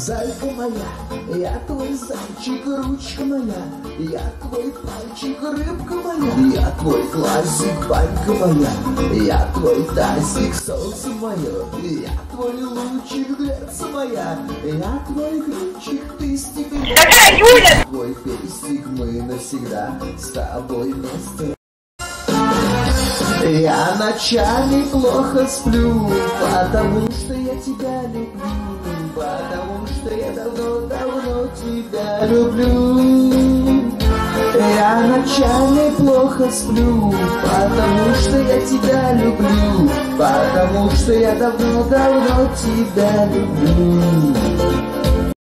Зайка моя, я твой зайчик, ручка моя, я твой пальчик, рыбка моя, я твой классик, банька моя, я твой тазик, солнце мое, я твой лучик, дверца моя, я твой ключик, ты. Какая Юля? Твой пестик, мы навсегда с тобой вместе. Я ночами плохо сплю, потому что я тебя люблю, давно-давно тебя люблю. Я ночами плохо сплю, потому что я тебя люблю, потому что я давно-давно тебя люблю.